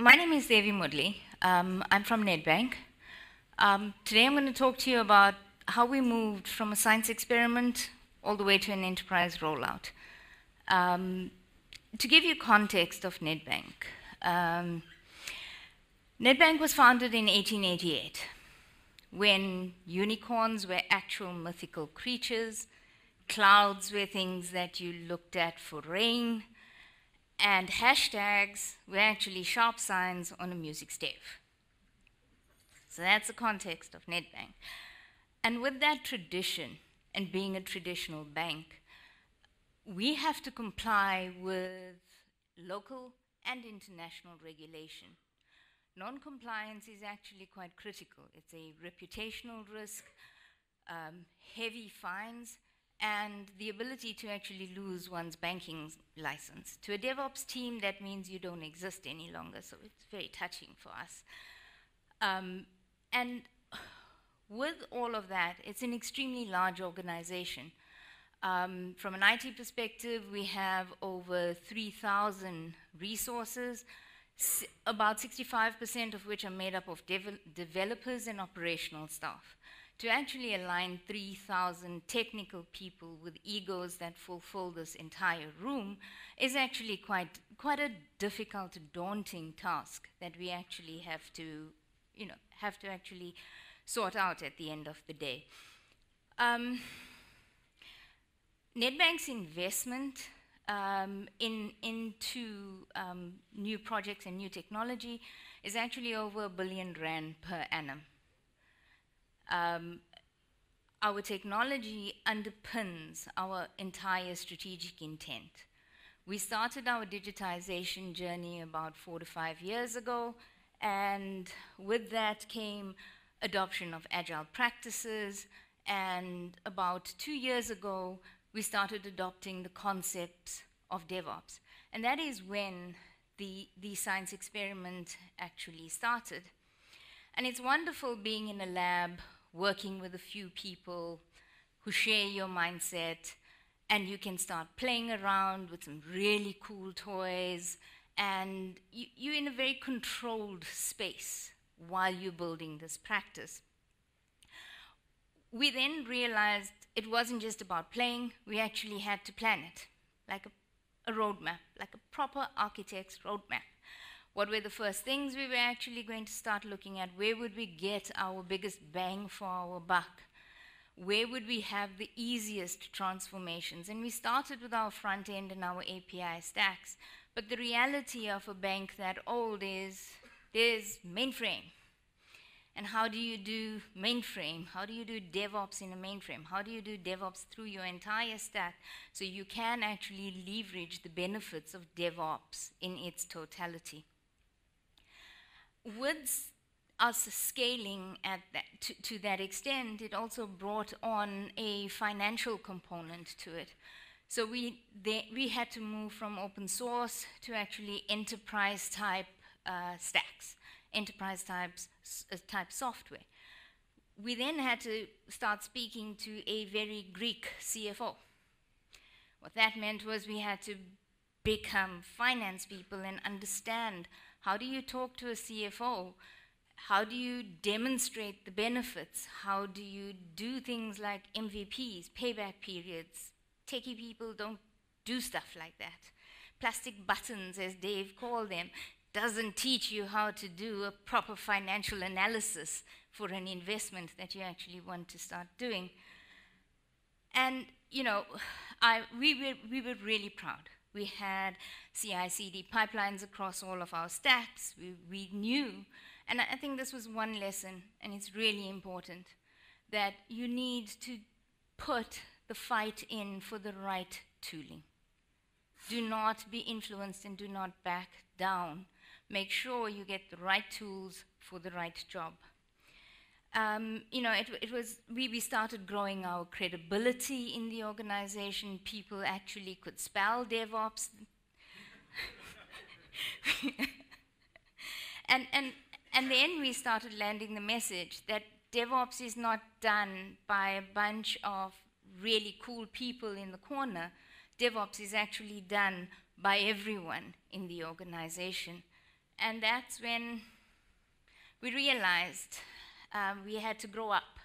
my name is Devi Moodley. Um, I'm from Nedbank. Um, today I'm going to talk to you about how we moved from a science experiment all the way to an enterprise rollout. Um, to give you context of Nedbank, um, Nedbank was founded in 1888 when unicorns were actual mythical creatures, clouds were things that you looked at for rain, and hashtags were actually sharp signs on a music stave. So that's the context of Nedbank. And with that tradition and being a traditional bank, we have to comply with local and international regulation. Non compliance is actually quite critical. It's a reputational risk, um, heavy fines, and the ability to actually lose one's banking license. To a DevOps team, that means you don't exist any longer, so it's very touching for us. Um, and with all of that, it's an extremely large organization. Um, from an IT perspective, we have over 3,000 resources, about 65% of which are made up of dev developers and operational staff to actually align 3,000 technical people with egos that fulfill this entire room is actually quite, quite a difficult, daunting task that we actually have to, you know, have to actually sort out at the end of the day. Um, Nedbank's investment um, in, into um, new projects and new technology is actually over a billion rand per annum. Um, our technology underpins our entire strategic intent. We started our digitization journey about four to five years ago, and with that came adoption of agile practices, and about two years ago, we started adopting the concepts of DevOps. And that is when the, the science experiment actually started. And it's wonderful being in a lab working with a few people who share your mindset, and you can start playing around with some really cool toys, and you, you're in a very controlled space while you're building this practice. We then realized it wasn't just about playing, we actually had to plan it, like a, a roadmap, like a proper architect's roadmap. What were the first things we were actually going to start looking at? Where would we get our biggest bang for our buck? Where would we have the easiest transformations? And we started with our front end and our API stacks. But the reality of a bank that old is there's mainframe. And how do you do mainframe? How do you do DevOps in a mainframe? How do you do DevOps through your entire stack so you can actually leverage the benefits of DevOps in its totality? With us scaling at that, to, to that extent, it also brought on a financial component to it. So we, they, we had to move from open source to actually enterprise type uh, stacks, enterprise types, uh, type software. We then had to start speaking to a very Greek CFO. What that meant was we had to become finance people and understand how do you talk to a CFO? How do you demonstrate the benefits? How do you do things like MVPs, payback periods? Techie people don't do stuff like that. Plastic buttons, as Dave called them, doesn't teach you how to do a proper financial analysis for an investment that you actually want to start doing. And, you know, I, we, were, we were really proud we had CI CD pipelines across all of our stacks. We, we knew, and I think this was one lesson, and it's really important, that you need to put the fight in for the right tooling. Do not be influenced and do not back down. Make sure you get the right tools for the right job um, you know, it, it was, we, we started growing our credibility in the organization. People actually could spell DevOps. and, and, and then we started landing the message that DevOps is not done by a bunch of really cool people in the corner. DevOps is actually done by everyone in the organization. and that's when we realized um, we had to grow up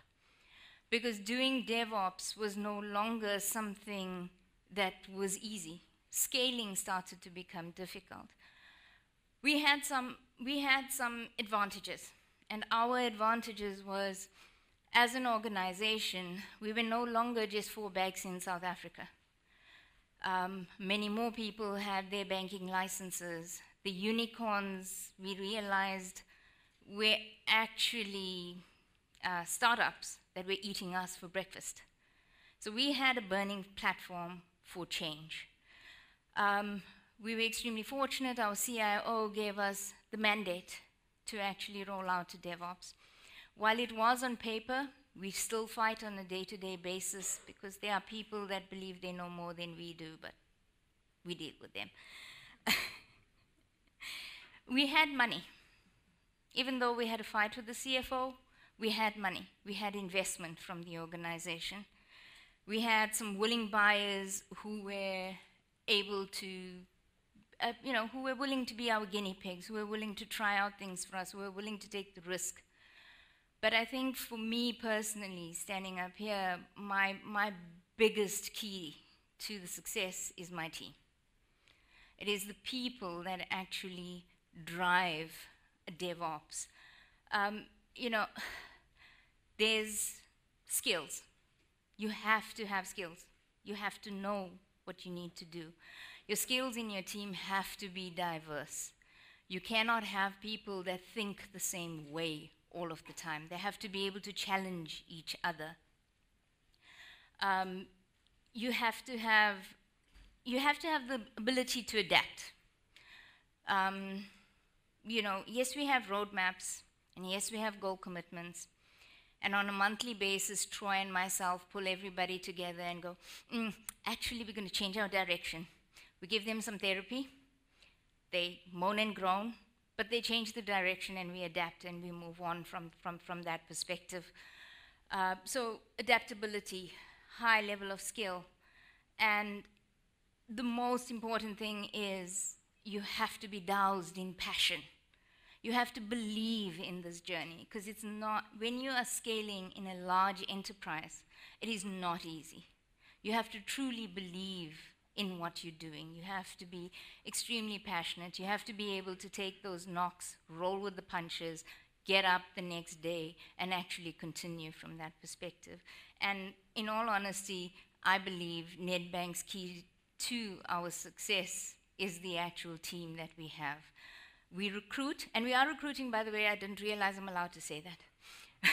because doing DevOps was no longer something that was easy. Scaling started to become difficult. We had some, we had some advantages, and our advantages was as an organization, we were no longer just four banks in South Africa. Um, many more people had their banking licenses. The unicorns, we realized, were actually uh, startups that were eating us for breakfast. So we had a burning platform for change. Um, we were extremely fortunate. Our CIO gave us the mandate to actually roll out to DevOps. While it was on paper, we still fight on a day to day basis because there are people that believe they know more than we do, but we deal with them. we had money. Even though we had a fight with the CFO, we had money. We had investment from the organization. We had some willing buyers who were able to, uh, you know, who were willing to be our guinea pigs, who were willing to try out things for us, who were willing to take the risk. But I think for me personally, standing up here, my, my biggest key to the success is my team. It is the people that actually drive DevOps. Um, you know, there's skills. You have to have skills. You have to know what you need to do. Your skills in your team have to be diverse. You cannot have people that think the same way all of the time. They have to be able to challenge each other. Um, you have to have you have to have the ability to adapt. Um, you know, yes, we have roadmaps, and yes, we have goal commitments. And on a monthly basis, Troy and myself pull everybody together and go, mm, actually, we're going to change our direction. We give them some therapy. They moan and groan, but they change the direction and we adapt and we move on from, from, from that perspective. Uh, so, adaptability, high level of skill. And the most important thing is you have to be doused in passion. You have to believe in this journey because it's not, when you are scaling in a large enterprise, it is not easy. You have to truly believe in what you're doing. You have to be extremely passionate. You have to be able to take those knocks, roll with the punches, get up the next day, and actually continue from that perspective. And in all honesty, I believe Nedbank's key to our success is the actual team that we have. We recruit, and we are recruiting, by the way, I didn't realize I'm allowed to say that.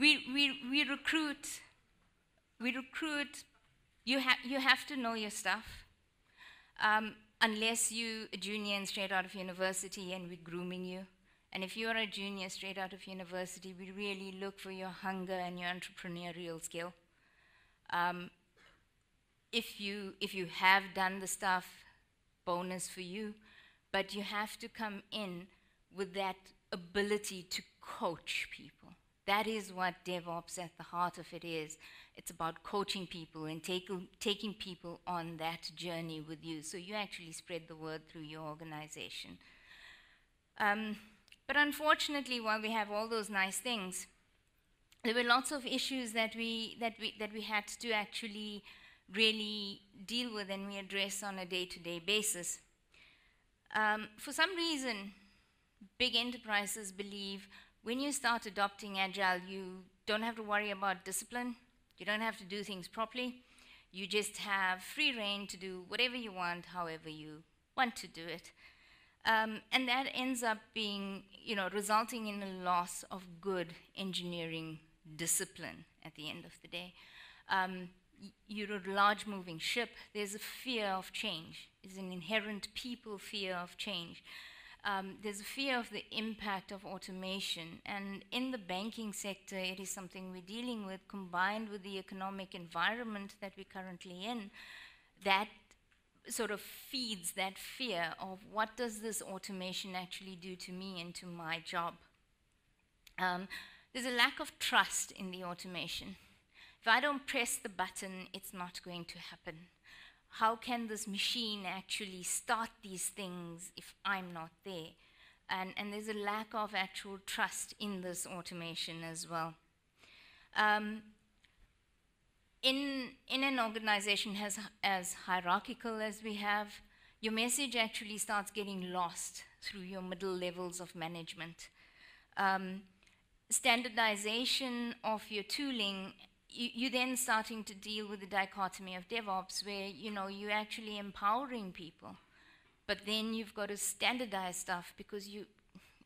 we, we, we recruit, we recruit, you, ha- you have to know your stuff. Um, unless you're a junior and straight out of university and we're grooming you. And if you're a junior straight out of university, we really look for your hunger and your entrepreneurial skill. Um, if, you, if you have done the stuff, bonus for you, but you have to come in with that ability to coach people. That is what DevOps at the heart of it is. It's about coaching people and take, taking people on that journey with you. So you actually spread the word through your organization. Um, but unfortunately, while we have all those nice things, there were lots of issues that we, that we, that we had to actually really deal with and we address on a day to day basis. Um, for some reason, big enterprises believe when you start adopting Agile, you don't have to worry about discipline. You don't have to do things properly. You just have free reign to do whatever you want, however you want to do it. Um, and that ends up being, you know, resulting in a loss of good engineering discipline at the end of the day. Um, you're a large moving ship. There's a fear of change. There's an inherent people fear of change um, there's a fear of the impact of automation. And in the banking sector, it is something we're dealing with, combined with the economic environment that we're currently in, that sort of feeds that fear of what does this automation actually do to me and to my job. Um, there's a lack of trust in the automation. If I don't press the button, it's not going to happen. how can this machine actually start these things if I'm not there? And, and there's a lack of actual trust in this automation as well. Um, in, in an organization as, as hierarchical as we have, your message actually starts getting lost through your middle levels of management. Um, standardization of your tooling, you, you're then starting to deal with the dichotomy of DevOps, where you know you're actually empowering people, but then you've got to standardize stuff because you,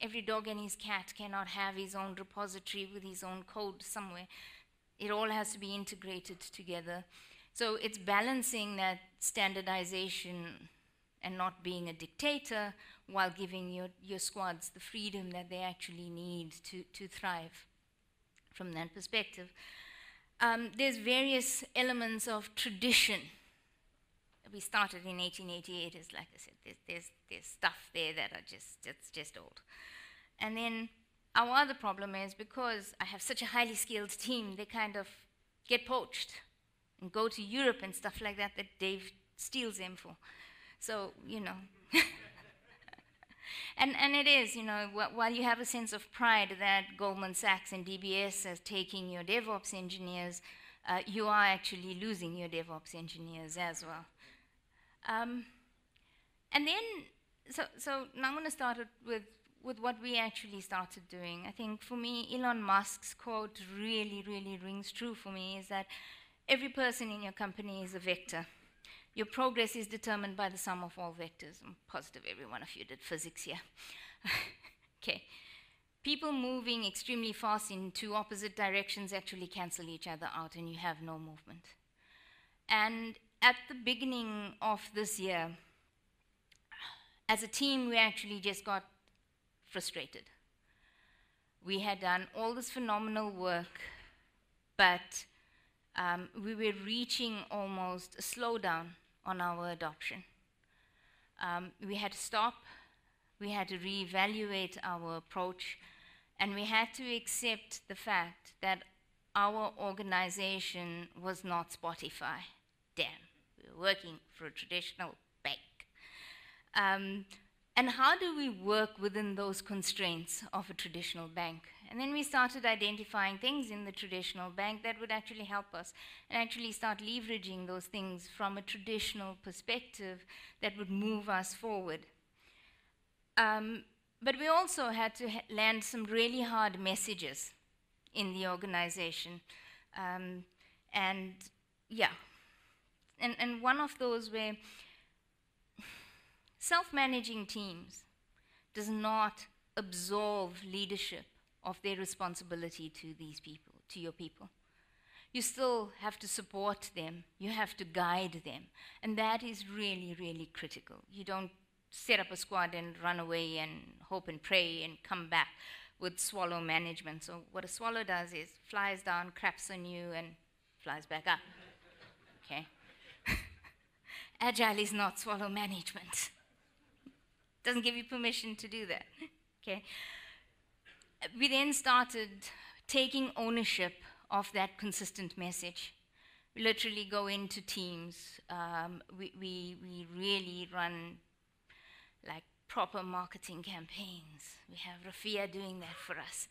every dog and his cat cannot have his own repository with his own code somewhere. It all has to be integrated together. So it's balancing that standardization and not being a dictator while giving your, your squads the freedom that they actually need to, to thrive from that perspective. Um, there's various elements of tradition. We started in 1888, as like I said, there's, there's, there's stuff there that are just, it's just old. And then our other problem is because I have such a highly skilled team, they kind of get poached and go to Europe and stuff like that that Dave steals them for. So, you know. and, and it is, you know, while you have a sense of pride that Goldman Sachs and DBS are taking your DevOps engineers, uh, you are actually losing your DevOps engineers as well. Um, and then, so, so now I'm going to start with, with what we actually started doing. I think for me, Elon Musk's quote really, really rings true for me is that every person in your company is a vector. Your progress is determined by the sum of all vectors. I'm positive every one of you did physics here. okay. People moving extremely fast in two opposite directions actually cancel each other out and you have no movement. And at the beginning of this year, as a team, we actually just got frustrated. We had done all this phenomenal work, but um, we were reaching almost a slowdown on our adoption. Um, we had to stop, we had to reevaluate our approach, and we had to accept the fact that our organization was not Spotify. Damn, we were working for a traditional bank. Um, and how do we work within those constraints of a traditional bank? And then we started identifying things in the traditional bank that would actually help us and actually start leveraging those things from a traditional perspective that would move us forward. Um, but we also had to ha- land some really hard messages in the organization. Um, and yeah, and, and one of those where Self managing teams does not absolve leadership of their responsibility to these people, to your people. You still have to support them, you have to guide them, and that is really, really critical. You don't set up a squad and run away and hope and pray and come back with swallow management. So, what a swallow does is flies down, craps on you, and flies back up. Okay? Agile is not swallow management doesn't give you permission to do that. okay? We then started taking ownership of that consistent message. We literally go into teams. Um, we, we, we really run like proper marketing campaigns. We have Rafia doing that for us,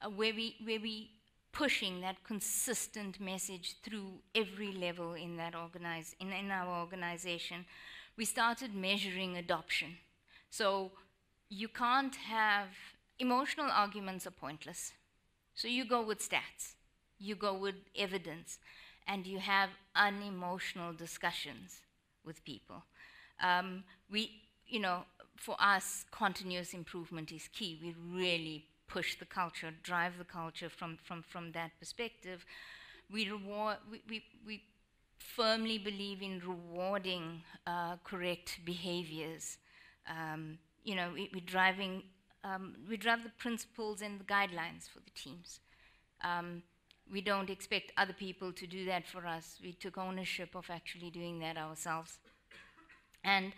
uh, where, we, where we pushing that consistent message through every level in that organize, in, in our organization. We started measuring adoption. So you can't have emotional arguments are pointless. So you go with stats, you go with evidence, and you have unemotional discussions with people. Um, we, you know, for us, continuous improvement is key. We really push the culture, drive the culture from, from, from that perspective. We, reward, we, we, we firmly believe in rewarding uh, correct behaviors um, you know, we, are driving, um, we drive the principles and the guidelines for the teams. Um, we don't expect other people to do that for us. We took ownership of actually doing that ourselves. And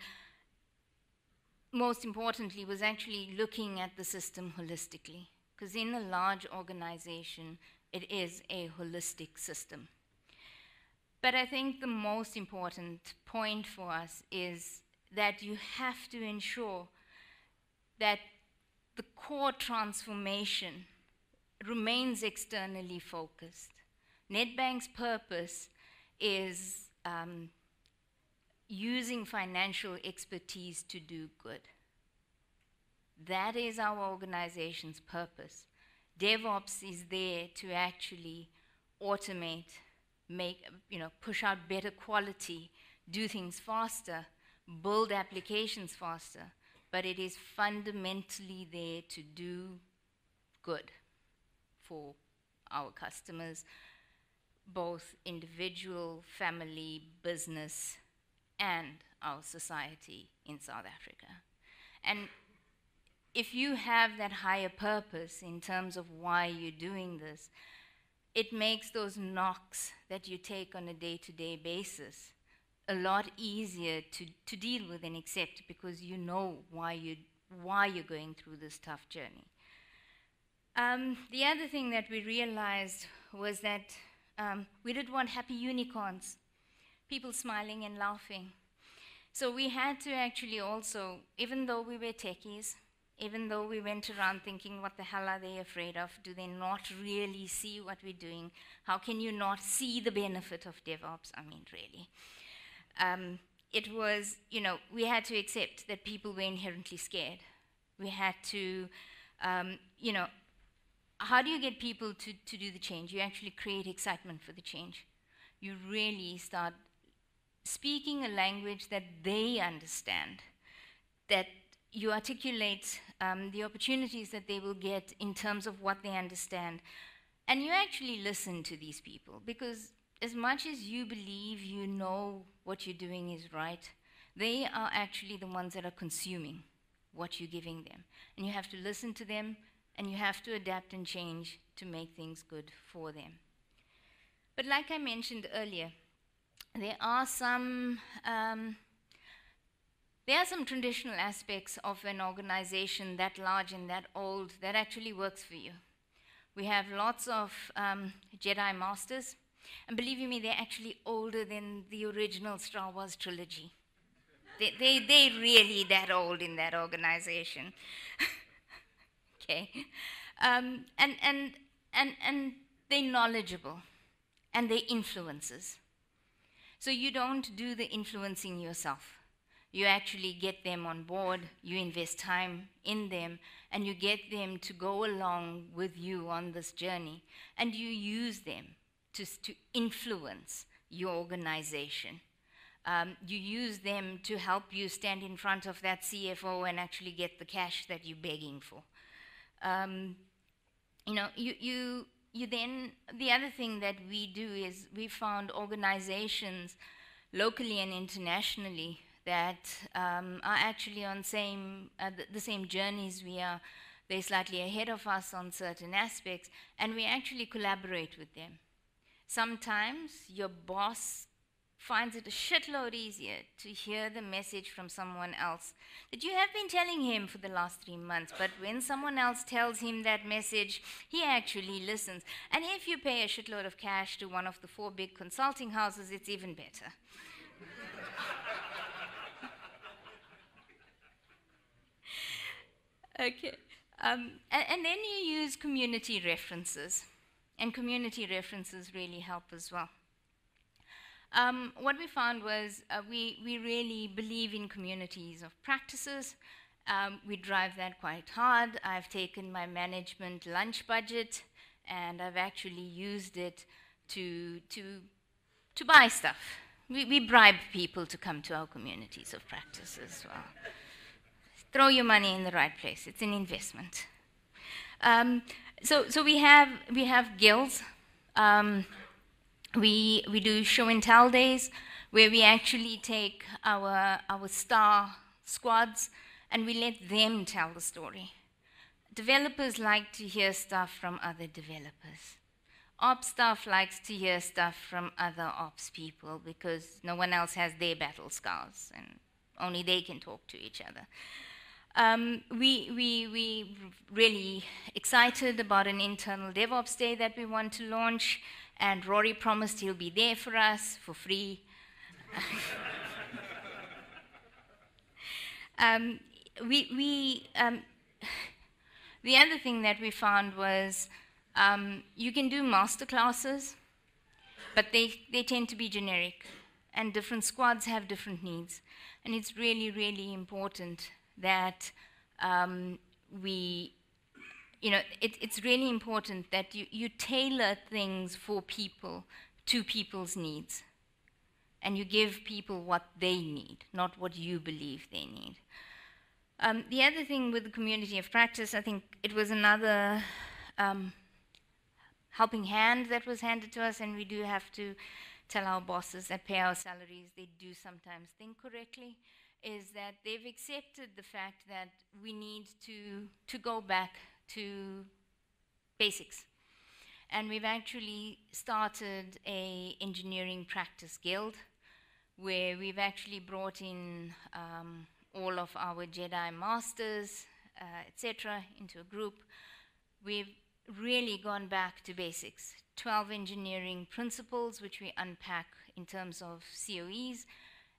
most importantly, was actually looking at the system holistically. Because in a large organization, it is a holistic system. But I think the most important point for us is that you have to ensure that the core transformation remains externally focused. Nedbank's purpose is um, using financial expertise to do good. That is our organization's purpose. DevOps is there to actually automate, make, you know, push out better quality, do things faster, build applications faster, but it is fundamentally there to do good for our customers, both individual, family, business, and our society in South Africa. And if you have that higher purpose in terms of why you're doing this, it makes those knocks that you take on a day to day basis a lot easier to, to deal with and accept because you know why, you, why you're going through this tough journey. Um, the other thing that we realized was that um, we didn't want happy unicorns, people smiling and laughing. So we had to actually also, even though we were techies, even though we went around thinking, what the hell are they afraid of? Do they not really see what we're doing? How can you not see the benefit of DevOps? I mean, really. Um, it was, you know, we had to accept that people were inherently scared. We had to, um, you know, how do you get people to, to do the change? You actually create excitement for the change. You really start speaking a language that they understand, that you articulate um, the opportunities that they will get in terms of what they understand. And you actually listen to these people because, as much as you believe you know what you're doing is right, they are actually the ones that are consuming what you're giving them. And you have to listen to them and you have to adapt and change to make things good for them. But, like I mentioned earlier, there are some um, there are some traditional aspects of an organization that large and that old that actually works for you. We have lots of um, Jedi Masters, and believe you me, they're actually older than the original Star Wars trilogy. they, they, they're really that old in that organization. okay? Um, and, and, and, and they're knowledgeable, and they're influencers. So you don't do the influencing yourself you actually get them on board, you invest time in them, and you get them to go along with you on this journey, and you use them to, to influence your organization. Um, you use them to help you stand in front of that CFO and actually get the cash that you're begging for. Um, you know, you, you, you then, the other thing that we do is we found organizations locally and internationally that um, are actually on same, uh, the, the, same journeys we are. They're slightly ahead of us on certain aspects, and we actually collaborate with them. Sometimes your boss finds it a shitload easier to hear the message from someone else that you have been telling him for the last three months. But when someone else tells him that message, he actually listens. And if you pay a shitload of cash to one of the four big consulting houses, it's even better. Okay. Um, and, and, then you use community references, and community references really help as well. Um, what we found was uh, we, we really believe in communities of practices. Um, we drive that quite hard. I've taken my management lunch budget and I've actually used it to, to, to buy stuff. We, we bribe people to come to our communities of practice as well throw your money in the right place. It's an investment. Um, so, so we have we have guilds. Um, we we do show and tell days where we actually take our our star squads and we let them tell the story. Developers like to hear stuff from other developers. Ops staff likes to hear stuff from other ops people because no one else has their battle scars and only they can talk to each other. Um, we, we, we really excited about an internal DevOps day that we want to launch, and Rory promised he'll be there for us for free. um, we, we, um, the other thing that we found was um, you can do master classes, but they, they tend to be generic, and different squads have different needs. And it's really, really important that um, we, you know, it, it's really important that you, you tailor things for people to people's needs. And you give people what they need, not what you believe they need. Um, the other thing with the community of practice, I think it was another um, helping hand that was handed to us, and we do have to tell our bosses that pay our salaries, they do sometimes think correctly, is that they've accepted the fact that we need to, to go back to basics. And we've actually started a engineering practice guild where we've actually brought in um, all of our Jedi masters, uh, etc., into a group. We've really gone back to basics. 12 engineering principles, which we unpack in terms of COEs,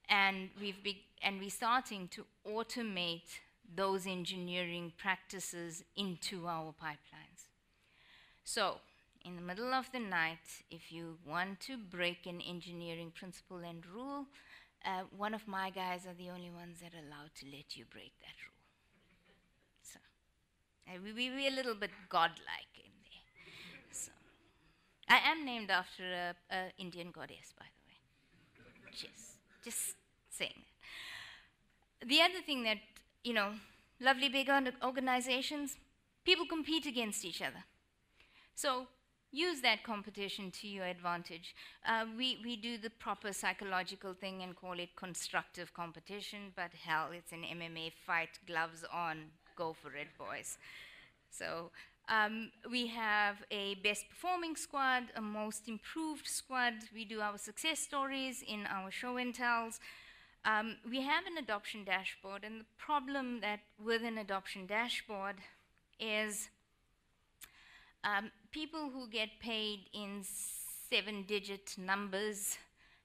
and we've be- and we're starting to automate those engineering practices into our pipelines. So, in the middle of the night, if you want to break an engineering principle and rule, uh, one of my guys are the only ones that are allowed to let you break that rule. So, uh, we, we, we're a little bit godlike in there. So, I am named after an Indian goddess, by the way. Just, just saying. The other thing that, you know, lovely big organizations, people compete against each other. So use that competition to your advantage. Uh, we, we do the proper psychological thing and call it constructive competition, but hell, it's an MMA fight, gloves on, go for it, boys. So um, we have a best performing squad, a most improved squad. We do our success stories in our show and tells. Um, we have an adoption dashboard, and the problem that with an adoption dashboard is um, people who get paid in seven digit numbers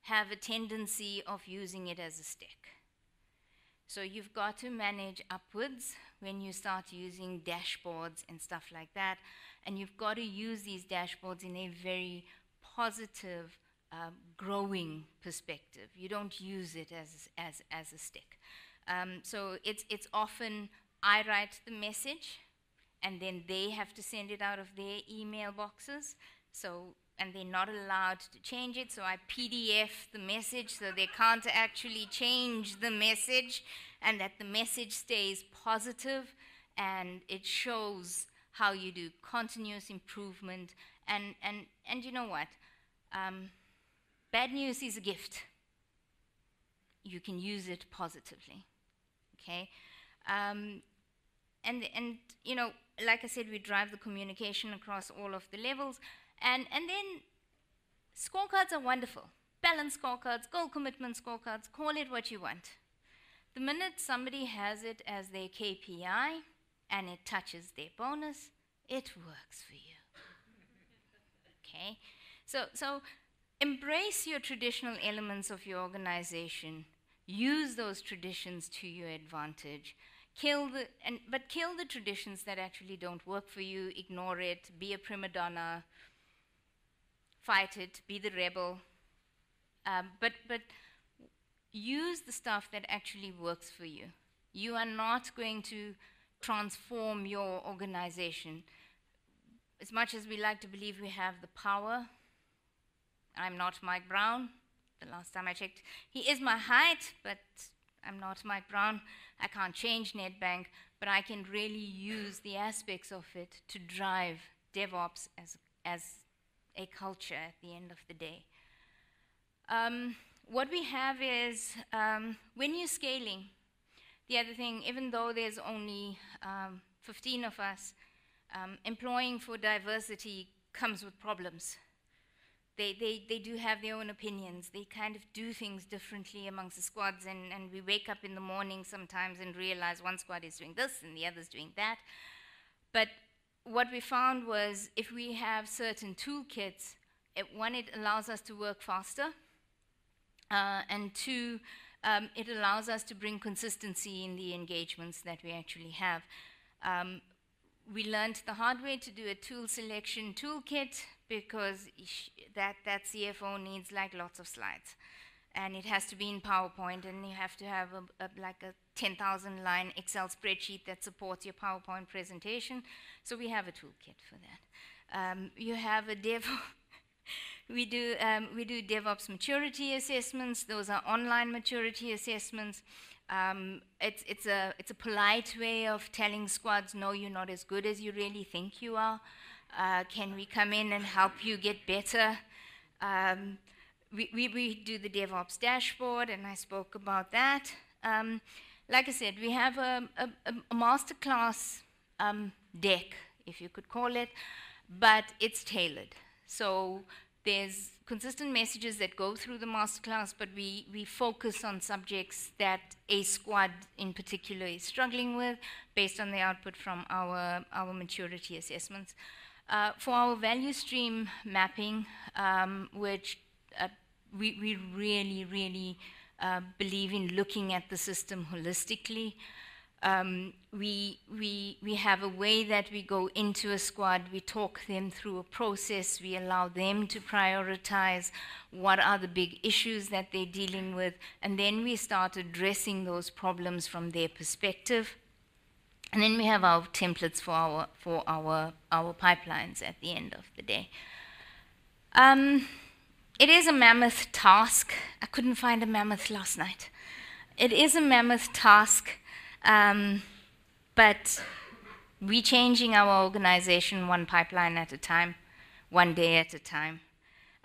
have a tendency of using it as a stick. So you've got to manage upwards when you start using dashboards and stuff like that. And you've got to use these dashboards in a very positive, uh, growing perspective. You don't use it as, as, as a stick. Um, so it's, it's often I write the message, and then they have to send it out of their email boxes. So, and they're not allowed to change it. So I PDF the message so they can't actually change the message, and that the message stays positive and it shows how you do continuous improvement. And, and, and you know what? Um, bad news is a gift. You can use it positively. Okay? Um, and, and, you know, like I said, we drive the communication across all of the levels. And, and then scorecards are wonderful. Balance scorecards, goal commitment scorecards, call it what you want. The minute somebody has it as their KPI and it touches their bonus, it works for you. okay? So, so embrace your traditional elements of your organization, use those traditions to your advantage. Kill the and but kill the traditions that actually don't work for you. Ignore it. Be a prima donna. Fight it. Be the rebel. Um, but but use the stuff that actually works for you. You are not going to transform your organization. As much as we like to believe we have the power i'm not mike brown the last time i checked he is my height but I'm not Mike Brown. I can't change Nedbank, but I can really use the aspects of it to drive DevOps as, as a culture at the end of the day. Um, what we have is um, when you're scaling, the other thing, even though there's only um, 15 of us, um, employing for diversity comes with problems they, they, they do have their own opinions. They kind of do things differently amongst the squads, and, and we wake up in the morning sometimes and realize one squad is doing this and the other's doing that. But what we found was if we have certain toolkits, it, one, it allows us to work faster, uh, and two, um, it allows us to bring consistency in the engagements that we actually have. Um, we learned the hard way to do a tool selection toolkit because that, that CFO needs like lots of slides. And it has to be in PowerPoint, and you have to have a, a, like a 10,000 line Excel spreadsheet that supports your PowerPoint presentation. So we have a toolkit for that. Um, you have a dev. we do um, we do DevOps maturity assessments. Those are online maturity assessments. Um, it's, it's, a, it's a polite way of telling squads, no, you're not as good as you really think you are. Uh, can we come in and help you get better? Um, we, we, we, do the DevOps dashboard, and I spoke about that. Um, like I said, we have a, a, a masterclass um, deck, if you could call it, but it's tailored. So there's consistent messages that go through the masterclass, but we, we focus on subjects that a squad in particular is struggling with based on the output from our, our maturity assessments. Uh, for our value stream mapping, um, which uh, we, we really, really uh, believe in looking at the system holistically, um, we, we, we have a way that we go into a squad, we talk them through a process, we allow them to prioritize what are the big issues that they're dealing with, and then we start addressing those problems from their perspective. And then we have our templates for our, for our, our pipelines at the end of the day. Um, it is a mammoth task. I couldn't find a mammoth last night. It is a mammoth task um, but we're changing our organization one pipeline at a time, one day at a time.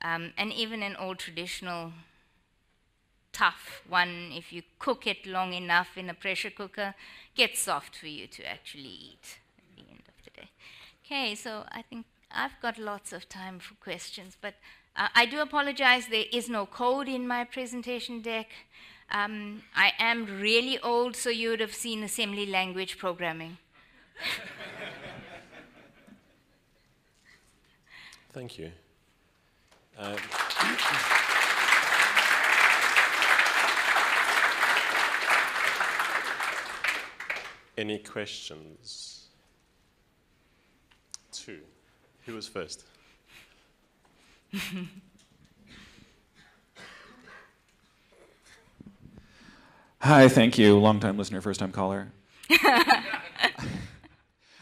Um, and even an old traditional tough one, if you cook it long enough in a pressure cooker, gets soft for you to actually eat at the end of the day. Okay, so I think I've got lots of time for questions, but uh, I do apologize, there is no code in my presentation deck. Um, I am really old, so you would have seen assembly language programming. Thank you. Uh, any questions? Two. Who was first? Hi, thank you. Long time listener, first time caller. I,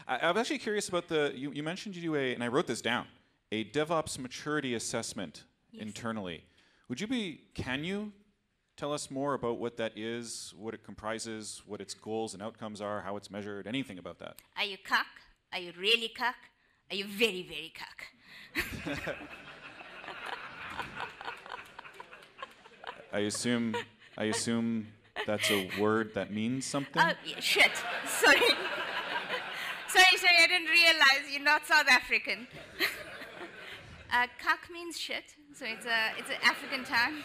am actually curious about the, you, you, mentioned you do a, and I wrote this down, a DevOps maturity assessment yes. internally. Would you be, can you tell us more about what that is, what it comprises, what its goals and outcomes are, how it's measured, anything about that? Are you kak? Are you really kak? Are you very, very kak? I assume, I assume that's a word that means something? Oh, yeah, shit. Sorry. sorry, sorry, I didn't realize you're not South African. uh, means shit, so it's, a, it's an African term.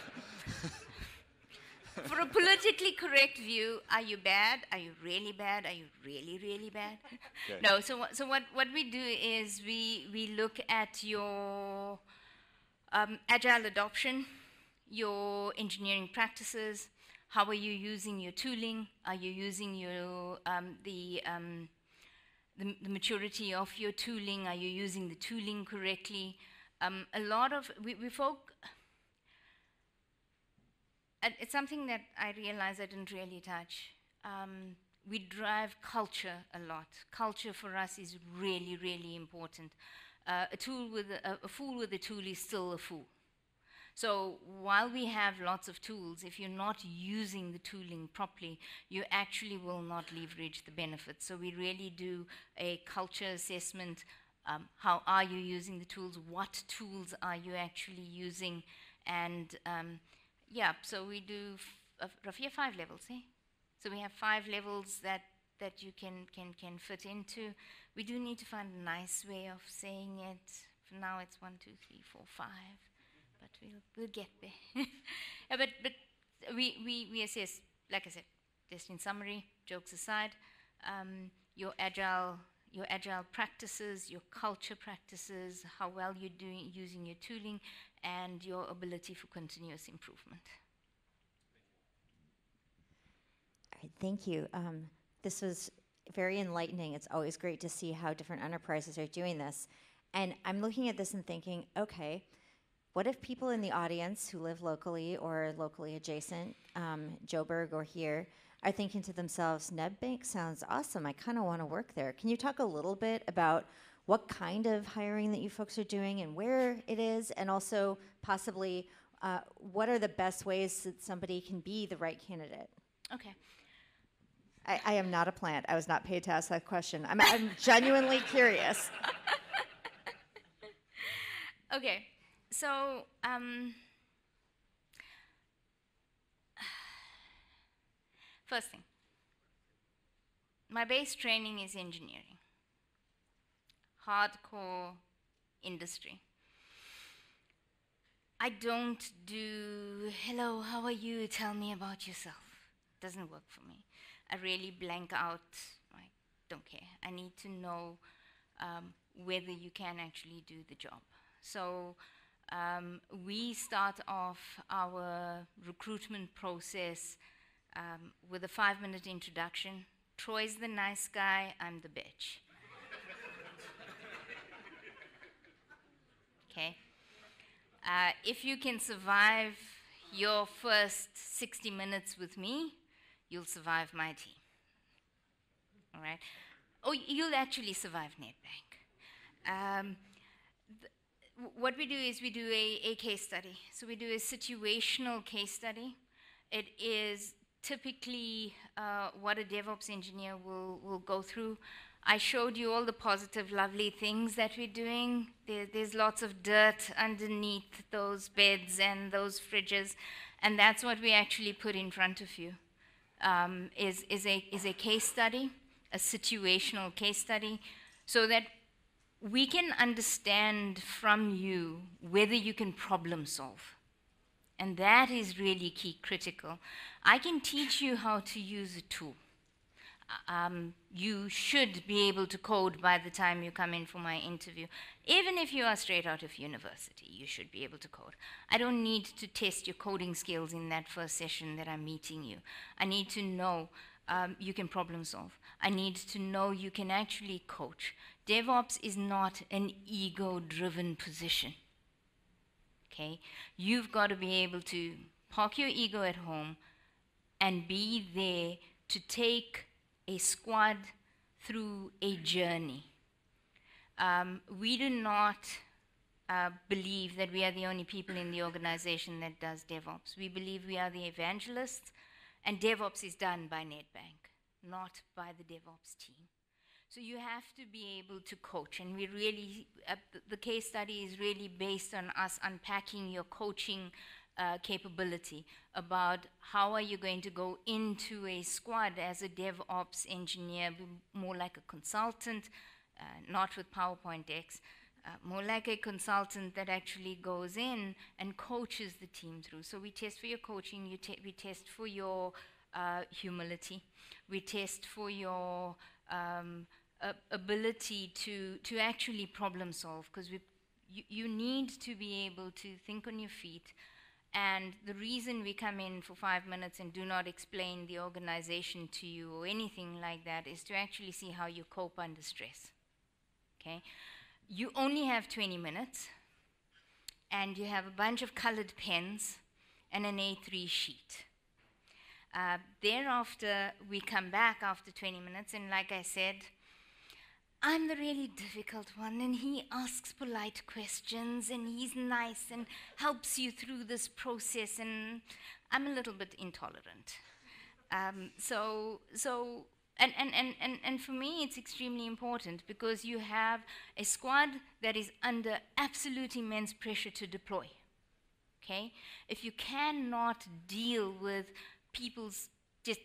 For a politically correct view, are you bad? Are you really bad? Are you really, really bad? Okay. No, so, so what, what we do is we, we look at your um, agile adoption, your engineering practices, how are you using your tooling? Are you using your um, the, um, the, the maturity of your tooling? Are you using the tooling correctly? Um, a lot of we, we folk. It's something that I realized I didn't really touch. Um, we drive culture a lot. Culture for us is really, really important. Uh, a tool with a, a fool with a tool is still a fool. So while we have lots of tools, if you're not using the tooling properly, you actually will not leverage the benefits. So we really do a culture assessment. Um, how are you using the tools? What tools are you actually using? And um, yeah, so we do uh, roughly five levels, eh? So we have five levels that that you can, can, can fit into. We do need to find a nice way of saying it. For now, it's one, two, three, four, five but we'll, we'll get there. yeah, but but we, we, we assess, like I said, just in summary, jokes aside, um, your agile your agile practices, your culture practices, how well you're doing using your tooling, and your ability for continuous improvement. All right, thank you. Um, this was very enlightening. It's always great to see how different enterprises are doing this. And I'm looking at this and thinking, okay, what if people in the audience who live locally or locally adjacent, um, Joburg or here, are thinking to themselves, Nedbank sounds awesome. I kind of want to work there. Can you talk a little bit about what kind of hiring that you folks are doing and where it is, and also possibly uh, what are the best ways that somebody can be the right candidate? Okay. I, I am not a plant. I was not paid to ask that question. I'm, I'm genuinely curious. Okay, so um, first thing, my base training is engineering, hardcore industry. I don't do, hello, how are you? Tell me about yourself. Doesn't work for me. I really blank out. I don't care. I need to know um, whether you can actually do the job. So um, we start off our recruitment process um, with a five minute introduction. Troy's the nice guy, I'm the bitch. okay? Uh, if you can survive your first 60 minutes with me, you'll survive my team. All right? Oh, you'll actually survive Nedbank. Um, what we do is we do a, a case study. So we do a situational case study. It is typically uh, what a DevOps engineer will, will go through. I showed you all the positive, lovely things that we're doing. There, there's lots of dirt underneath those beds and those fridges, and that's what we actually put in front of you. Um, is, is, a, is a case study, a situational case study, so that we can understand from you whether you can problem solve. And that is really key critical. I can teach you how to use a tool. Um, you should be able to code by the time you come in for my interview. Even if you are straight out of university, you should be able to code. I don't need to test your coding skills in that first session that I'm meeting you. I need to know um, you can problem solve. I need to know you can actually coach. DevOps is not an ego driven position. Okay? You've got to be able to park your ego at home and be there to take a squad through a journey. Um, we do not uh, believe that we are the only people in the organization that does DevOps. We believe we are the evangelists and DevOps is done by Nedbank, not by the DevOps team. So you have to be able to coach, and we really, uh, the case study is really based on us unpacking your coaching uh, capability about how are you going to go into a squad as a DevOps engineer, more like a consultant, uh, not with PowerPoint decks, uh, more like a consultant that actually goes in and coaches the team through. So we test for your coaching, you we test for your uh, humility, we test for your um, ability to, to actually problem solve, because you, you need to be able to think on your feet. And the reason we come in for five minutes and do not explain the organization to you or anything like that is to actually see how you cope under stress. Okay? you only have 20 minutes, and you have a bunch of colored pens and an A3 sheet. Uh, thereafter, we come back after 20 minutes, and like I said, I'm the really difficult one, and he asks polite questions, and he's nice and helps you through this process, and I'm a little bit intolerant. Um, so, so and, and, and, and, and for me, it's extremely important because you have a squad that is under absolute immense pressure to deploy. Okay? If you cannot deal with people's just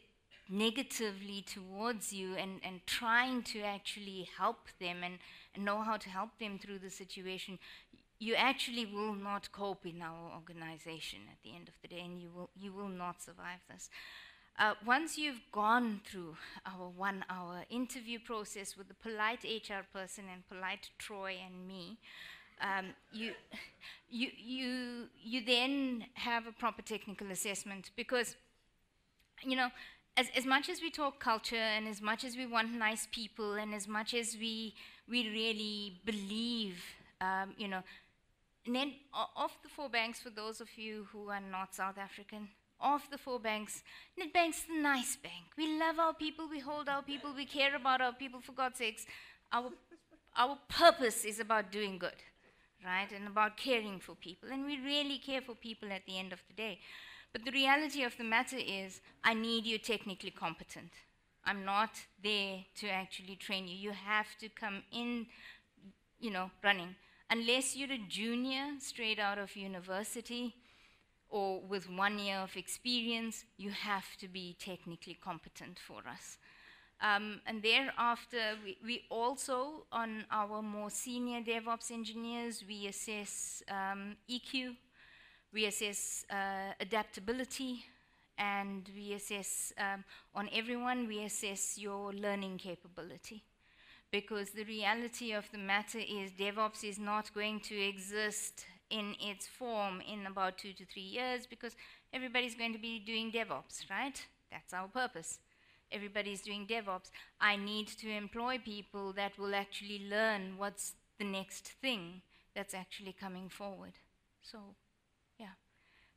negatively towards you and, and trying to actually help them and, and know how to help them through the situation, you actually will not cope in our organization at the end of the day, and you will, you will not survive this. Uh, once you've gone through our one hour interview process with the polite HR person and polite Troy and me, um, you, you, you, you then have a proper technical assessment because, you know, as, as much as we talk culture and as much as we want nice people and as much as we, we really believe, um, you know, then of the four banks, for those of you who are not South African, of the four banks, Nedbank's the nice bank. We love our people, we hold our people, we care about our people, for God's sakes. Our, our purpose is about doing good, right? And about caring for people. And we really care for people at the end of the day. But the reality of the matter is, I need you technically competent. I'm not there to actually train you. You have to come in, you know, running. Unless you're a junior straight out of university or with one year of experience, you have to be technically competent for us. Um, and thereafter, we, we, also, on our more senior DevOps engineers, we assess um, EQ, we assess uh, adaptability, and we assess, um, on everyone, we assess your learning capability. Because the reality of the matter is DevOps is not going to exist in its form in about two to three years because everybody's going to be doing DevOps, right? That's our purpose. Everybody's doing DevOps. I need to employ people that will actually learn what's the next thing that's actually coming forward. So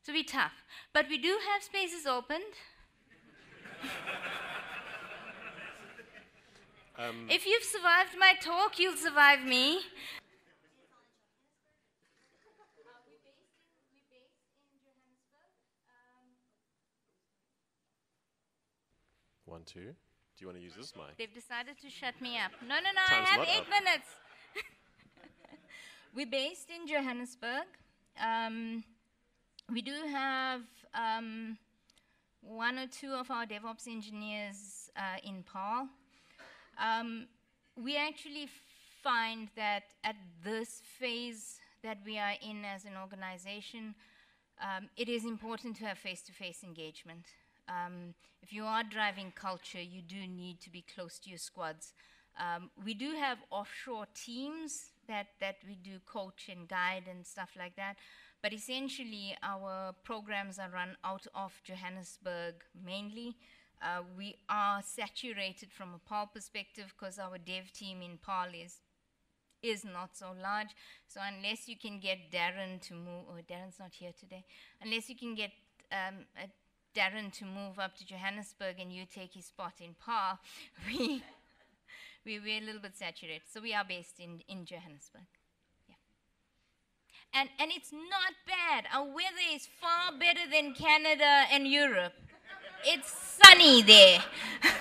so be tough. But we do have spaces opened. um, if you've survived my talk, you'll survive me. One, two. Do you want to use this mic? They've decided to shut me up. No, no, no, Time's I have eight up. minutes. We're based in Johannesburg. Um, we do have um, one or two of our DevOps engineers uh, in Paarl. Um, we actually find that at this phase that we are in as an organization, um, it is important to have face-to-face engagement. Um, if you are driving culture, you do need to be close to your squads. Um, we do have offshore teams that, that we do coach and guide and stuff like that. But essentially, our programs are run out of Johannesburg mainly. Uh, we are saturated from a Paarl perspective because our dev team in Paarl is is not so large. So unless you can get Darren to move, or oh, Darren's not here today, unless you can get um, Darren to move up to Johannesburg and you take his spot in Paarl, we, we, we're a little bit saturated. So we are based in, in Johannesburg. And, and it's not bad. Our weather is far better than Canada and Europe. It's sunny there.